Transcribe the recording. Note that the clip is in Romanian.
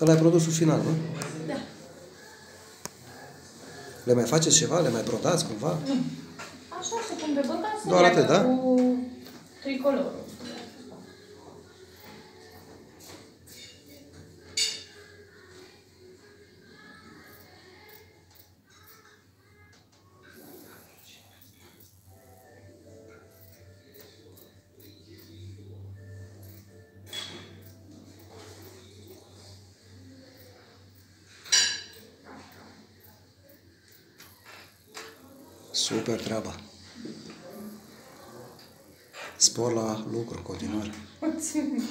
Ăla e produsul final, nu? Da. Le mai faceți ceva? Le mai brodați cumva? Așa se pun pe bătați. Doar atât, da? Cu tricolorul. Super treaba. Spor la lucru în continuare. Mulțumim.